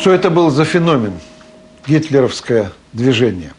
Что это был за феномен, гитлеровское движение?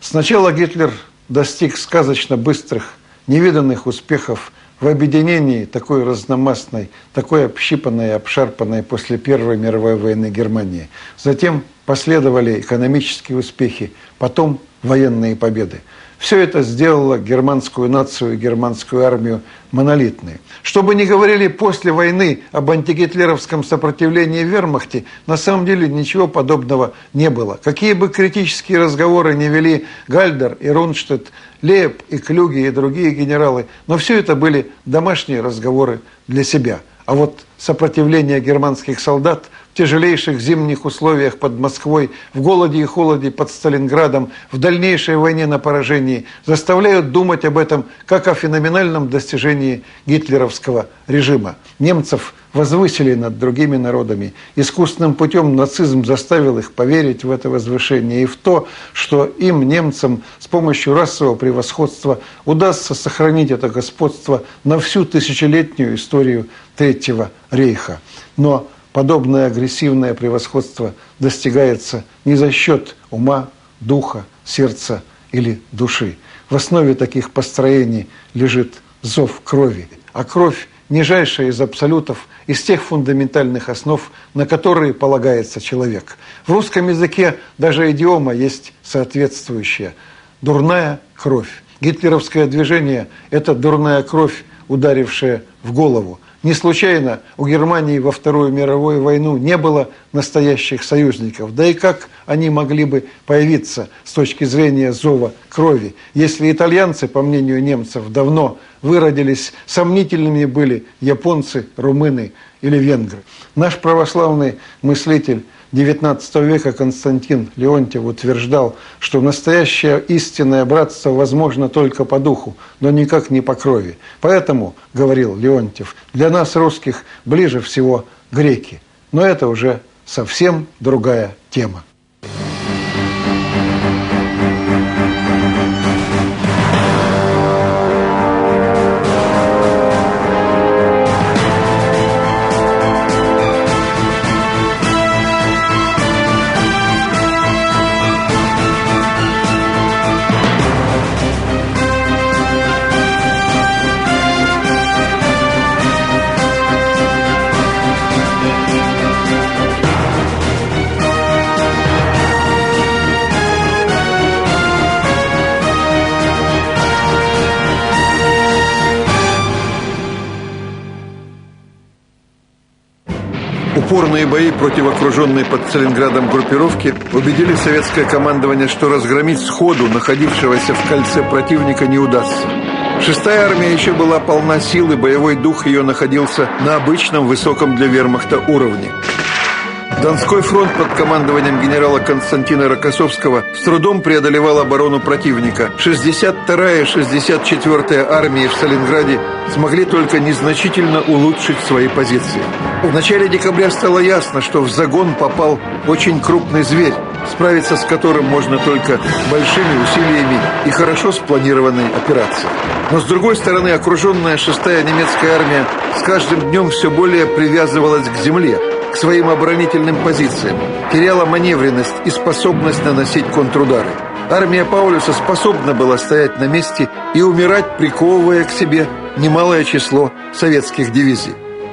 Сначала Гитлер достиг сказочно быстрых, невиданных успехов в объединении такой разномастной, такой общипанной и обшарпанной после Первой мировой войны Германии. Затем последовали экономические успехи, потом военные победы. Все это сделало германскую нацию и германскую армию монолитной. Что бы ни говорили после войны об антигитлеровском сопротивлении вермахте, на самом деле ничего подобного не было. Какие бы критические разговоры не вели Гальдер и Рунштадт, Лейб и Клюги и другие генералы, но все это были домашние разговоры для себя. А вот сопротивление германских солдат – тяжелейших зимних условиях под Москвой, в голоде и холоде под Сталинградом, в дальнейшей войне на поражении, заставляют думать об этом как о феноменальном достижении гитлеровского режима. Немцев возвысили над другими народами. Искусственным путем нацизм заставил их поверить в это возвышение и в то, что им, немцам, с помощью расового превосходства удастся сохранить это господство на всю тысячелетнюю историю Третьего рейха. Но подобное агрессивное превосходство достигается не за счет ума, духа, сердца или души. В основе таких построений лежит зов крови. А кровь – нижайшая из абсолютов, из тех фундаментальных основ, на которые полагается человек. В русском языке даже идиома есть соответствующая – дурная кровь. Гитлеровское движение – это дурная кровь, ударившая в голову. Не случайно у Германии во Вторую мировую войну не было настоящих союзников. Да и как они могли бы появиться с точки зрения зова крови, если итальянцы, по мнению немцев, давно выродились, сомнительными были японцы, румыны или венгры. Наш православный мыслитель XIX века Константин Леонтьев утверждал, что настоящее истинное братство возможно только по духу, но никак не по крови. Поэтому, говорил Леонтьев, для нас, русских, ближе всего греки. Но это уже совсем другая тема. Упорные бои против окруженной под Сталинградом группировки убедили советское командование, что разгромить сходу находившегося в кольце противника не удастся. Шестая армия еще была полна сил, и боевой дух ее находился на обычном высоком для вермахта уровне. Донской фронт под командованием генерала Константина Рокоссовского с трудом преодолевал оборону противника. 62-я и 64-я армии в Сталинграде смогли только незначительно улучшить свои позиции. В начале декабря стало ясно, что в загон попал очень крупный зверь, справиться с которым можно только большими усилиями и хорошо спланированной операцией. Но с другой стороны, окруженная шестая немецкая армия с каждым днем все более привязывалась к земле – к своим оборонительным позициям, теряла маневренность и способность наносить контрудары. Армия Паулюса способна была стоять на месте и умирать, приковывая к себе немалое число советских дивизий.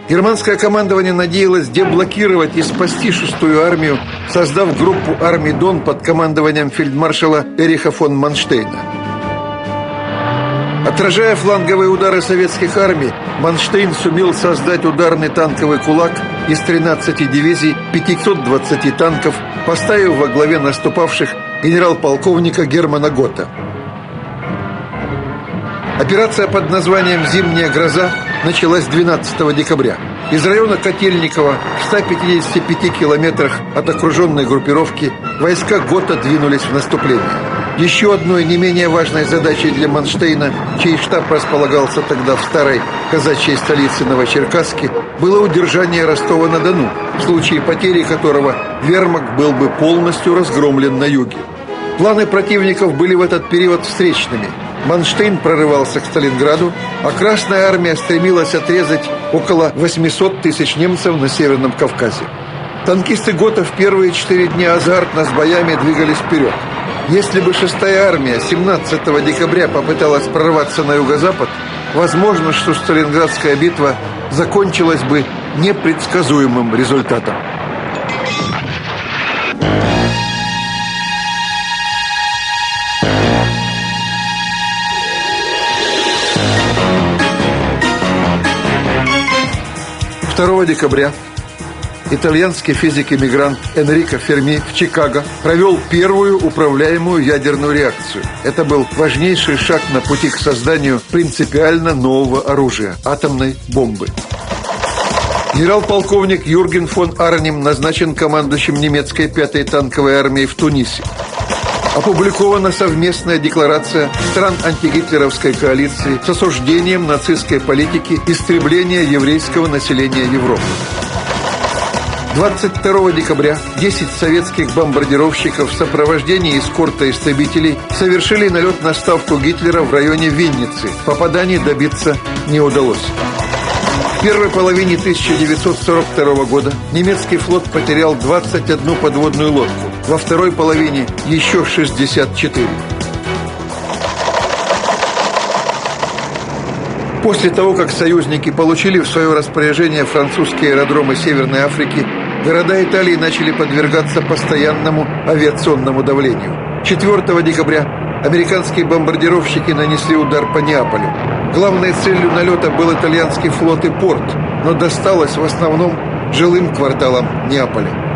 Германское командование надеялось деблокировать и спасти шестую армию, создав группу армий Дон под командованием фельдмаршала Эриха фон Манштейна. Отражая фланговые удары советских армий, Манштейн сумел создать ударный танковый кулак из 13 дивизий 520 танков, поставив во главе наступавших генерал-полковника Германа Гота. Операция под названием «Зимняя гроза» началась 12 декабря. Из района Котельникова в 155 километрах от окруженной группировки войска Гота двинулись в наступление. Еще одной не менее важной задачей для Манштейна, чей штаб располагался тогда в старой казачьей столице Новочеркасске, было удержание Ростова-на-Дону, в случае потери которого Вермак был бы полностью разгромлен на юге. Планы противников были в этот период встречными. Манштейн прорывался к Сталинграду, а Красная Армия стремилась отрезать около 800 тысяч немцев на Северном Кавказе. Танкисты Гота в первые четыре дня азартно с боями двигались вперед. Если бы шестая армия 17 декабря попыталась прорваться на юго-запад, возможно, что Сталинградская битва закончилась бы непредсказуемым результатом. Второго декабря итальянский физик-иммигрант Энрико Ферми в Чикаго провел первую управляемую ядерную реакцию. Это был важнейший шаг на пути к созданию принципиально нового оружия – атомной бомбы. Генерал-полковник Юрген фон Арнем назначен командующим немецкой пятой танковой армии в Тунисе. Опубликована совместная декларация стран антигитлеровской коалиции с осуждением нацистской политики истребления еврейского населения Европы. 22 декабря 10 советских бомбардировщиков в сопровождении эскорта истребителей совершили налет на ставку Гитлера в районе Винницы. Попаданий добиться не удалось. В первой половине 1942 года немецкий флот потерял 21 подводную лодку, во второй половине еще 64. После того, как союзники получили в свое распоряжение французские аэродромы Северной Африки, города Италии начали подвергаться постоянному авиационному давлению. 4 декабря американские бомбардировщики нанесли удар по Неаполю. Главной целью налета был итальянский флот и порт, но досталось в основном жилым кварталам Неаполя.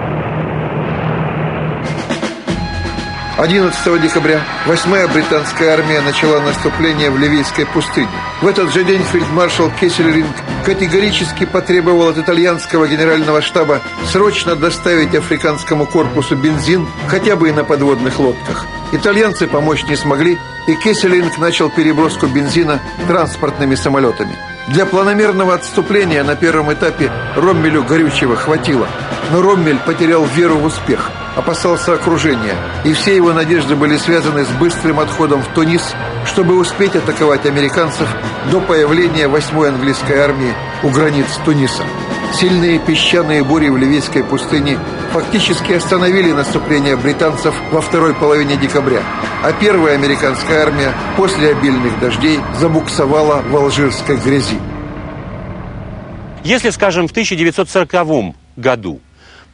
11 декабря 8-я британская армия начала наступление в Ливийской пустыне. В этот же день фельдмаршал Кессельринг категорически потребовал от итальянского генерального штаба срочно доставить африканскому корпусу бензин хотя бы и на подводных лодках. Итальянцы помочь не смогли, и Кессельринг начал переброску бензина транспортными самолетами. Для планомерного отступления на первом этапе Роммелю горючего хватило, но Роммель потерял веру в успех – опасался окружения, и все его надежды были связаны с быстрым отходом в Тунис, чтобы успеть атаковать американцев до появления 8-й английской армии у границ Туниса. Сильные песчаные бури в Ливийской пустыне фактически остановили наступление британцев во второй половине декабря, а первая американская армия после обильных дождей забуксовала в алжирской грязи. Если, скажем, в 1940 году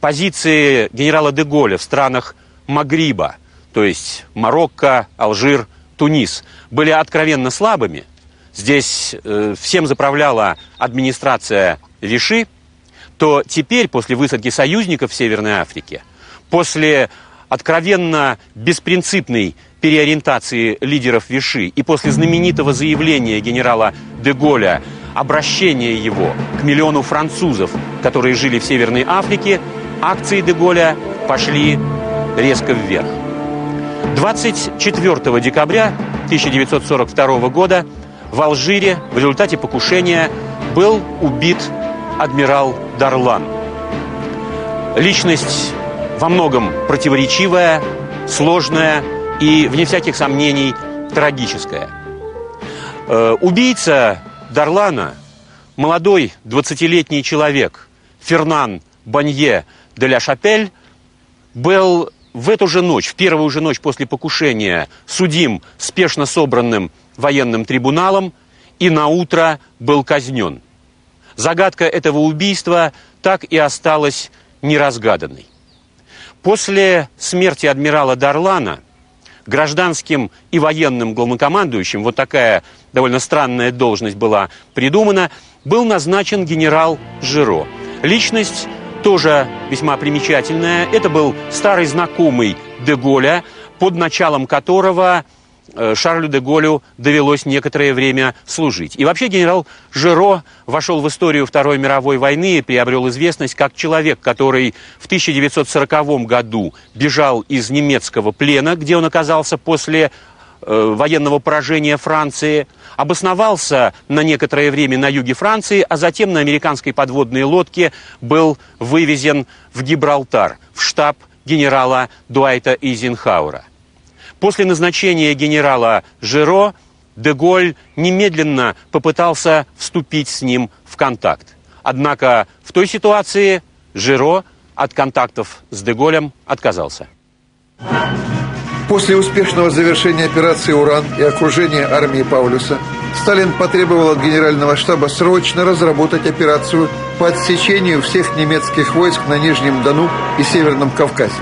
позиции генерала де Голля в странах Магриба, то есть Марокко, Алжир, Тунис, были откровенно слабыми. Здесь э, всем заправляла администрация Виши, то теперь, после высадки союзников в Северной Африке, после откровенно беспринципной переориентации лидеров Виши и после знаменитого заявления генерала де Голля, обращения его к миллиону французов, которые жили в Северной Африке, акции Деголя пошли резко вверх. 24 декабря 1942 года в Алжире в результате покушения был убит адмирал Дарлан. Личность во многом противоречивая, сложная и, вне всяких сомнений, трагическая. Э, убийца Дарлана, молодой 20-летний человек, Фернан Банье, де ля Шапель был в эту же ночь, в первую же ночь после покушения, судим спешно собранным военным трибуналом и на утро был казнен. Загадка этого убийства так и осталась неразгаданной. После смерти адмирала Дарлана гражданским и военным главнокомандующим, вот такая довольно странная должность была придумана, был назначен генерал Жиро. Личность тоже весьма примечательное. Это был старый знакомый Деголя, под началом которого Шарлю де Голю довелось некоторое время служить. И вообще генерал Жиро вошел в историю Второй мировой войны и приобрел известность как человек, который в 1940 году бежал из немецкого плена, где он оказался после э, военного поражения Франции – обосновался на некоторое время на юге Франции, а затем на американской подводной лодке был вывезен в Гибралтар, в штаб генерала Дуайта Изенхаура. После назначения генерала Жиро Деголь немедленно попытался вступить с ним в контакт. Однако в той ситуации Жиро от контактов с Деголем отказался. После успешного завершения операции «Уран» и окружения армии Паулюса Сталин потребовал от генерального штаба срочно разработать операцию по отсечению всех немецких войск на Нижнем Дону и Северном Кавказе.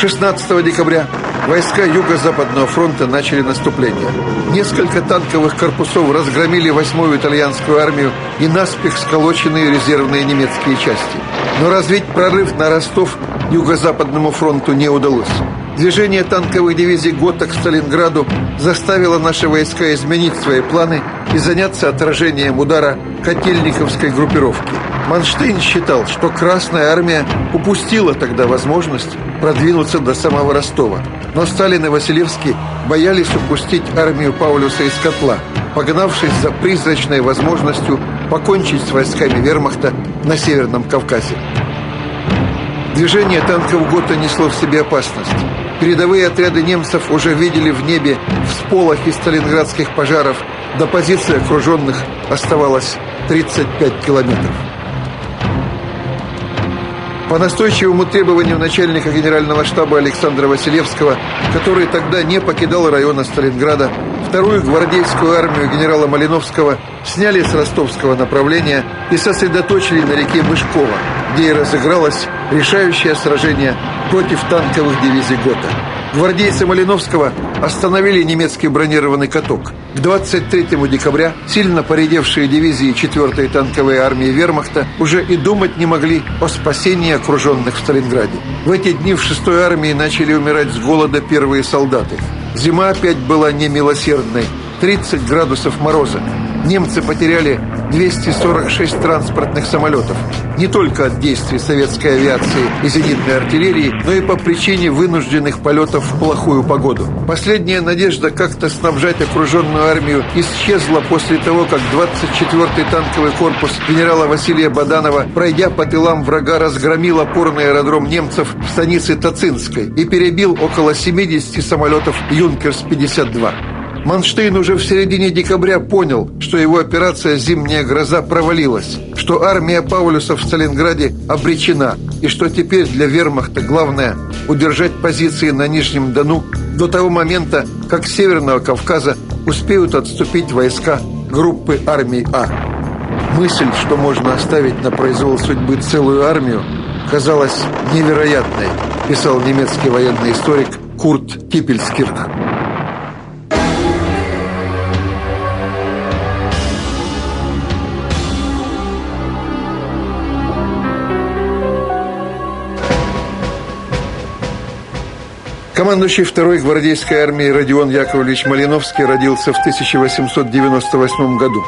16 декабря войска Юго-Западного фронта начали наступление. Несколько танковых корпусов разгромили 8-ю итальянскую армию и наспех сколоченные резервные немецкие части. Но развить прорыв на Ростов Юго-Западному фронту не удалось. Движение танковых дивизий ГОТА к Сталинграду заставило наши войска изменить свои планы и заняться отражением удара Котельниковской группировки. Манштейн считал, что Красная Армия упустила тогда возможность продвинуться до самого Ростова. Но Сталин и Василевский боялись упустить армию Паулюса из котла, погнавшись за призрачной возможностью покончить с войсками вермахта на Северном Кавказе. Движение танков ГОТА несло в себе опасность. Передовые отряды немцев уже видели в небе всполохи сталинградских пожаров. До позиции окруженных оставалось 35 километров. По настойчивому требованию начальника генерального штаба Александра Василевского, который тогда не покидал района Сталинграда, вторую гвардейскую армию генерала Малиновского сняли с ростовского направления и сосредоточили на реке Мышкова, где и разыгралось решающее сражение против танковых дивизий ГОТА. Гвардейцы Малиновского остановили немецкий бронированный каток. К 23 декабря сильно поредевшие дивизии 4-й танковой армии вермахта уже и думать не могли о спасении окруженных в Сталинграде. В эти дни в 6-й армии начали умирать с голода первые солдаты. Зима опять была немилосердной. 30 градусов мороза. Немцы потеряли 246 транспортных самолетов. Не только от действий советской авиации и зенитной артиллерии, но и по причине вынужденных полетов в плохую погоду. Последняя надежда как-то снабжать окруженную армию исчезла после того, как 24-й танковый корпус генерала Василия Баданова, пройдя по тылам врага, разгромил опорный аэродром немцев в станице Тацинской и перебил около 70 самолетов «Юнкерс-52». Манштейн уже в середине декабря понял, что его операция «Зимняя гроза» провалилась, что армия Паулюса в Сталинграде обречена, и что теперь для вермахта главное – удержать позиции на Нижнем Дону до того момента, как с Северного Кавказа успеют отступить войска группы армий А. Мысль, что можно оставить на произвол судьбы целую армию, казалась невероятной, писал немецкий военный историк Курт Кипельскирх. Командующий второй гвардейской армией Родион Яковлевич Малиновский родился в 1898 году.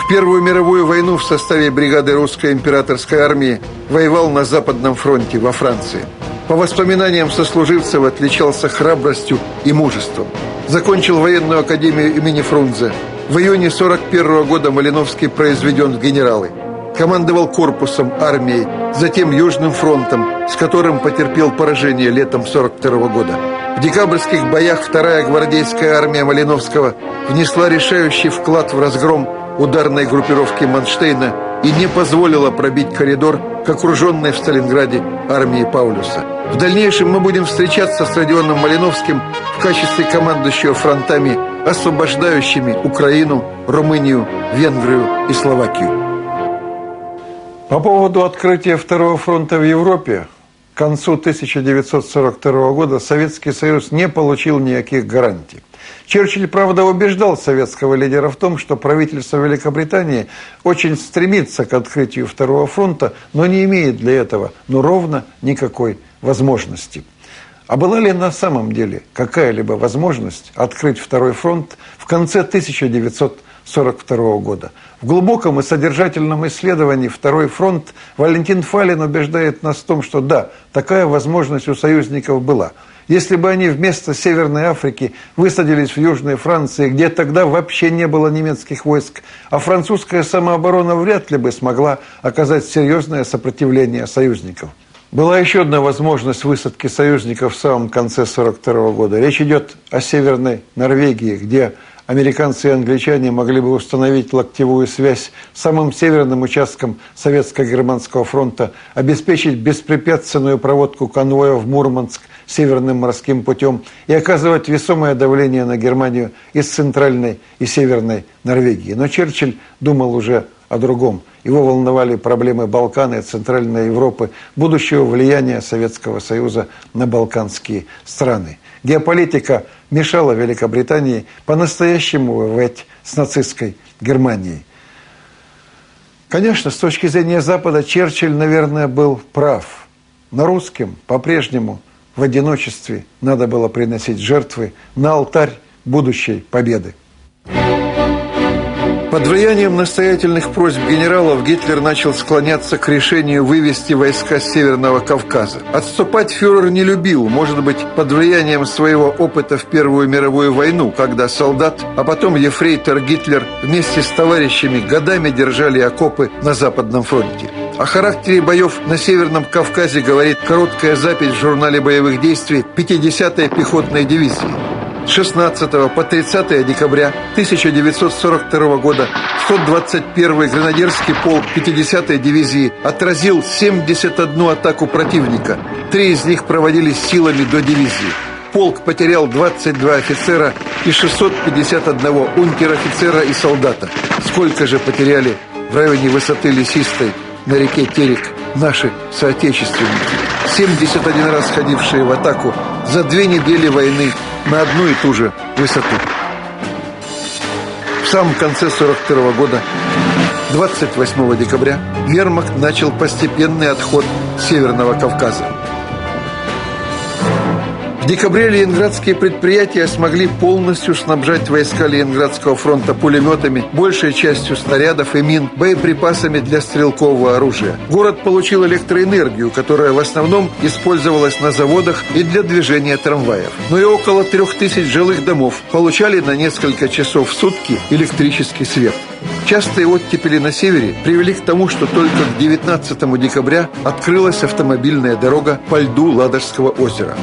В Первую мировую войну в составе бригады русской императорской армии воевал на Западном фронте во Франции. По воспоминаниям сослуживцев отличался храбростью и мужеством. Закончил военную академию имени Фрунзе. В июне 41 года Малиновский произведен в генералы. Командовал корпусом, армией, затем Южным фронтом, с которым потерпел поражение летом 42 года. В декабрьских боях вторая гвардейская армия Малиновского внесла решающий вклад в разгром ударной группировки Манштейна и не позволила пробить коридор к окруженной в Сталинграде армии Паулюса. В дальнейшем мы будем встречаться с Родионом Малиновским в качестве командующего фронтами, освобождающими Украину, Румынию, Венгрию и Словакию. По поводу открытия Второго фронта в Европе к концу 1942 года Советский Союз не получил никаких гарантий. Черчилль, правда, убеждал советского лидера в том, что правительство Великобритании очень стремится к открытию Второго фронта, но не имеет для этого ну ровно никакой возможности. А была ли на самом деле какая-либо возможность открыть Второй фронт в конце 1942 1942 года. В глубоком и содержательном исследовании «Второй фронт» Валентин Фалин убеждает нас в том, что да, такая возможность у союзников была. Если бы они вместо Северной Африки высадились в Южной Франции, где тогда вообще не было немецких войск, а французская самооборона вряд ли бы смогла оказать серьезное сопротивление союзников. Была еще одна возможность высадки союзников в самом конце 1942 года. Речь идет о Северной Норвегии, где американцы и англичане могли бы установить локтевую связь с самым северным участком Советско-Германского фронта, обеспечить беспрепятственную проводку конвоя в Мурманск северным морским путем и оказывать весомое давление на Германию из центральной и северной Норвегии. Но Черчилль думал уже о другом. Его волновали проблемы Балкана и Центральной Европы, будущего влияния Советского Союза на балканские страны. Геополитика мешала Великобритании по-настоящему воевать с нацистской Германией. Конечно, с точки зрения Запада Черчилль, наверное, был прав. Но русским по-прежнему в одиночестве надо было приносить жертвы на алтарь будущей победы. Под влиянием настоятельных просьб генералов Гитлер начал склоняться к решению вывести войска с Северного Кавказа. Отступать фюрер не любил, может быть, под влиянием своего опыта в Первую мировую войну, когда солдат, а потом ефрейтор Гитлер вместе с товарищами годами держали окопы на Западном фронте. О характере боев на Северном Кавказе говорит короткая запись в журнале боевых действий 50-й пехотной дивизии. 16 по 30 декабря 1942 года 121-й гренадерский полк 50-й дивизии отразил 71 атаку противника. Три из них проводились силами до дивизии. Полк потерял 22 офицера и 651 унтер-офицера и солдата. Сколько же потеряли в районе высоты Лесистой на реке Терек наши соотечественники? 71 раз ходившие в атаку за две недели войны на одну и ту же высоту. В самом конце 42 года, 28 декабря, Вермахт начал постепенный отход Северного Кавказа. В декабре ленинградские предприятия смогли полностью снабжать войска Ленинградского фронта пулеметами, большей частью снарядов и мин, боеприпасами для стрелкового оружия. Город получил электроэнергию, которая в основном использовалась на заводах и для движения трамваев. Но и около трех тысяч жилых домов получали на несколько часов в сутки электрический свет. Частые оттепели на севере привели к тому, что только к 19 декабря открылась автомобильная дорога по льду Ладожского озера.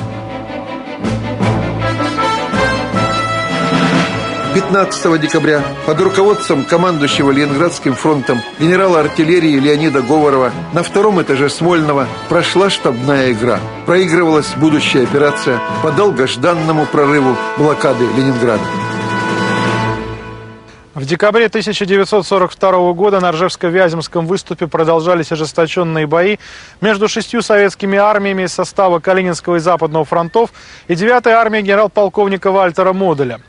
15 декабря под руководством командующего Ленинградским фронтом генерала артиллерии Леонида Говорова на втором этаже Смольного прошла штабная игра. Проигрывалась будущая операция по долгожданному прорыву блокады Ленинграда. В декабре 1942 года на Ржевско-Вяземском выступе продолжались ожесточенные бои между шестью советскими армиями из состава Калининского и Западного фронтов и 9-й армией генерал-полковника Вальтера Моделя.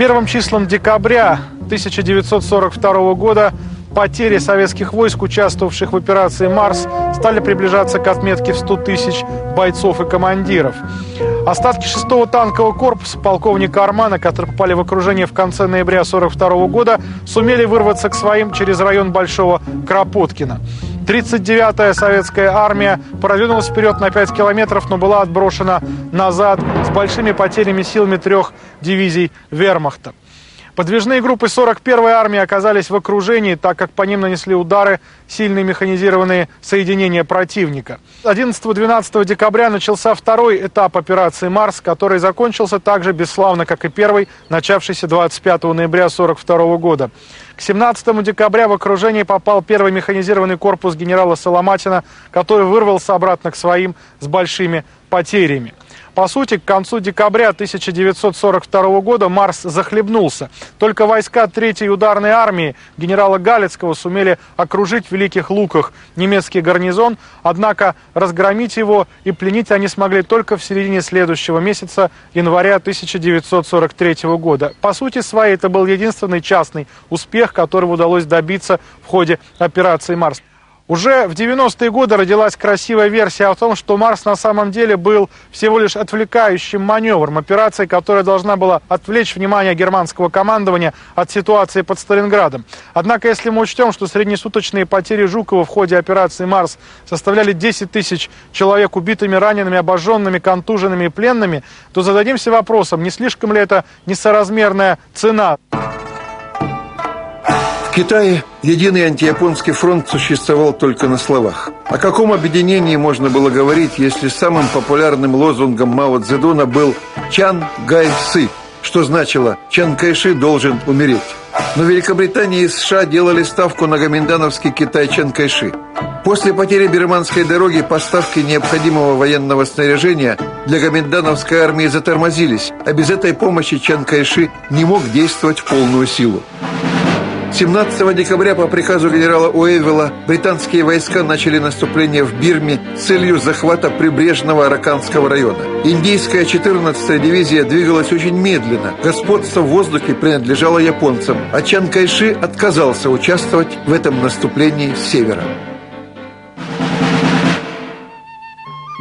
Первым числом декабря 1942 года потери советских войск, участвовавших в операции «Марс», стали приближаться к отметке в 100 тысяч бойцов и командиров. Остатки 6-го танкового корпуса полковника Армана, которые попали в окружение в конце ноября 1942 года, сумели вырваться к своим через район Большого Кропоткина. 39-я советская армия продвинулась вперед на 5 километров, но была отброшена назад с большими потерями силами трех дивизий вермахта. Подвижные группы 41-й армии оказались в окружении, так как по ним нанесли удары сильные механизированные соединения противника. 11-12 декабря начался второй этап операции «Марс», который закончился так же бесславно, как и первый, начавшийся 25 ноября 1942 года. К 17 декабря в окружение попал первый механизированный корпус генерала Соломатина, который вырвался обратно к своим с большими потерями. По сути, к концу декабря 1942 года Марс захлебнулся. Только войска 3-й ударной армии генерала Галицкого сумели окружить в Великих Луках немецкий гарнизон, однако разгромить его и пленить они смогли только в середине следующего месяца, января 1943 года. По сути своей, это был единственный частный успех, которого удалось добиться в ходе операции «Марс». Уже в 90-е годы родилась красивая версия о том, что Марс на самом деле был всего лишь отвлекающим маневром, операцией, которая должна была отвлечь внимание германского командования от ситуации под Сталинградом. Однако, если мы учтем, что среднесуточные потери Жукова в ходе операции «Марс» составляли 10 тысяч человек убитыми, ранеными, обожженными, контуженными и пленными, то зададимся вопросом, не слишком ли это несоразмерная цена? Китае единый антияпонский фронт существовал только на словах. О каком объединении можно было говорить, если самым популярным лозунгом Мао Цзэдуна был «Чан Гай Сы» что значило «Чан Кайши должен умереть». Но Великобритания и США делали ставку на гоминдановский Китай Чан Кайши. После потери Бирманской дороги поставки необходимого военного снаряжения для гоминдановской армии затормозились, а без этой помощи Чан Кайши не мог действовать в полную силу. 17 декабря по приказу генерала Уэйвелла британские войска начали наступление в Бирме с целью захвата прибрежного Араканского района. Индийская 14-я дивизия двигалась очень медленно. Господство в воздухе принадлежало японцам, а Чан Кайши отказался участвовать в этом наступлении с севера.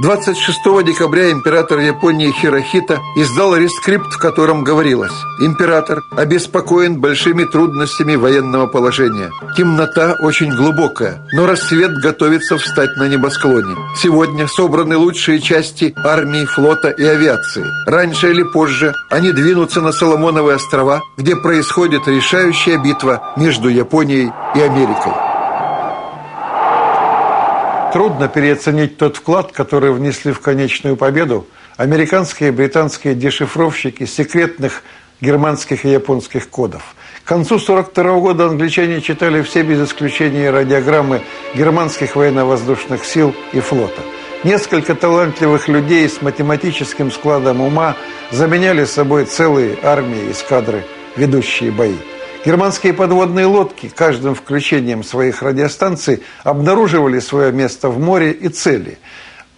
26 декабря император Японии Хирохита издал рескрипт, в котором говорилось «Император обеспокоен большими трудностями военного положения. Темнота очень глубокая, но рассвет готовится встать на небосклоне. Сегодня собраны лучшие части армии, флота и авиации. Раньше или позже они двинутся на Соломоновые острова, где происходит решающая битва между Японией и Америкой». Трудно переоценить тот вклад, который внесли в конечную победу американские и британские дешифровщики секретных германских и японских кодов. К концу 1942 года англичане читали все без исключения радиограммы германских военно-воздушных сил и флота. Несколько талантливых людей с математическим складом ума заменяли собой целые армии, эскадры, ведущие бои. Германские подводные лодки каждым включением своих радиостанций обнаруживали свое место в море и цели.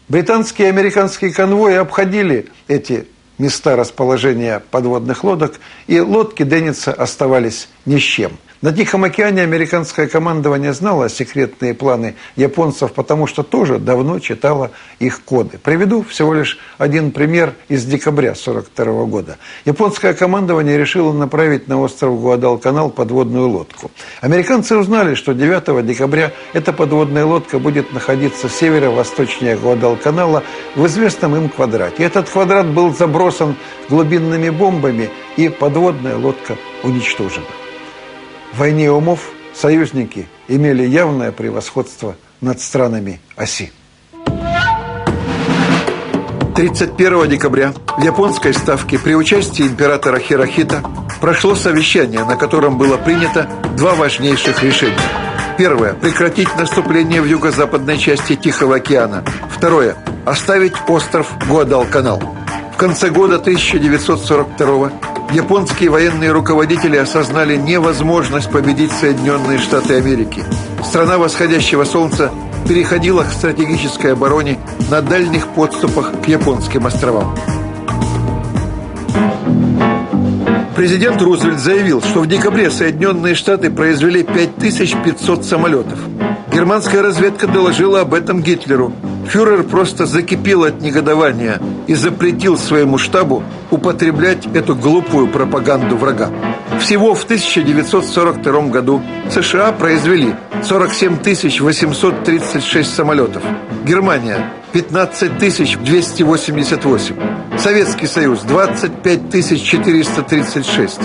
Британские и американские конвои обходили эти места расположения подводных лодок, и лодки Денниса оставались ни с чем – на Тихом океане американское командование знало секретные планы японцев, потому что тоже давно читало их коды. Приведу всего лишь один пример из декабря 1942 года. Японское командование решило направить на остров Гуадалканал подводную лодку. Американцы узнали, что 9 декабря эта подводная лодка будет находиться северо-восточнее Гуадалканала в известном им квадрате. Этот квадрат был забросан глубинными бомбами, и подводная лодка уничтожена. В войне умов союзники имели явное превосходство над странами оси. 31 декабря в японской ставке при участии императора Хирохита прошло совещание, на котором было принято два важнейших решения. Первое – прекратить наступление в юго-западной части Тихого океана. Второе – оставить остров Гуадалканал. Конце года 1942 японские военные руководители осознали невозможность победить Соединенные Штаты Америки. Страна восходящего солнца переходила к стратегической обороне на дальних подступах к японским островам. Президент Рузвельт заявил, что в декабре Соединенные Штаты произвели 5500 самолетов. Германская разведка доложила об этом Гитлеру. Фюрер просто закипел от негодования и запретил своему штабу употреблять эту глупую пропаганду врага. Всего в 1942 году США произвели 47 836 самолетов. Германия 15 288. Советский Союз 25 436.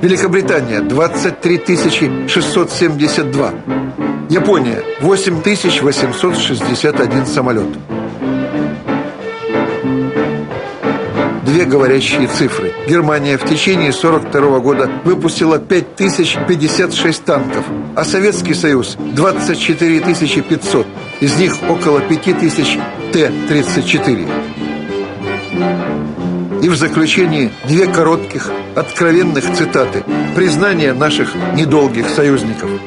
Великобритания 23 672. Япония 8861 самолет. Две говорящие цифры. Германия в течение 42 года выпустила 5056 танков, а Советский Союз 24 500. Из них около 5000 Т-34. И в заключении две коротких, откровенных цитаты. Признание наших недолгих союзников –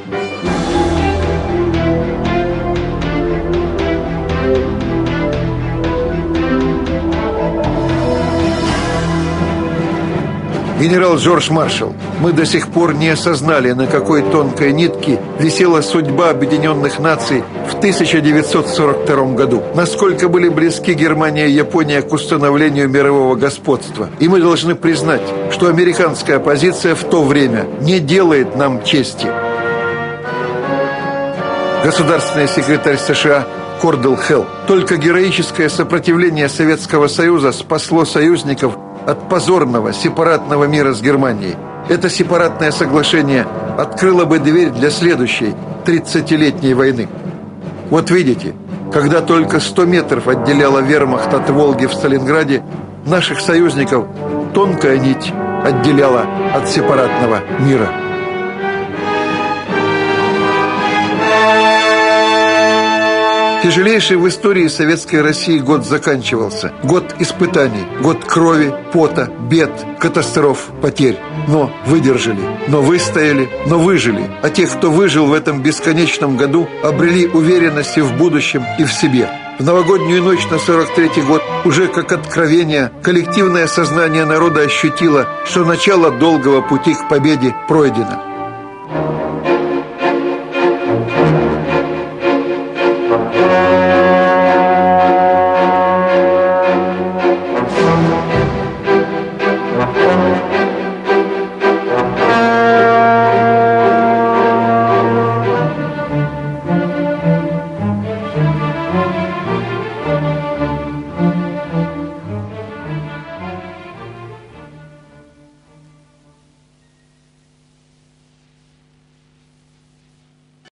Генерал Джордж Маршалл, мы до сих пор не осознали, на какой тонкой нитке висела судьба Объединенных Наций в 1942 году. Насколько были близки Германия и Япония к установлению мирового господства. И мы должны признать, что американская позиция в то время не делает нам чести. Государственный секретарь США Кордел Хелл. Только героическое сопротивление Советского Союза спасло союзников от позорного сепаратного мира с Германией. Это сепаратное соглашение открыло бы дверь для следующей 30-летней войны. Вот видите, когда только 100 метров отделяла вермахт от Волги в Сталинграде, наших союзников тонкая нить отделяла от сепаратного мира. Тяжелейший в истории советской России год заканчивался. Год испытаний, год крови, пота, бед, катастроф, потерь. Но выдержали, но выстояли, но выжили. А тех, кто выжил в этом бесконечном году, обрели уверенности в будущем и в себе. В новогоднюю ночь на 43-й год уже как откровение коллективное сознание народа ощутило, что начало долгого пути к победе пройдено.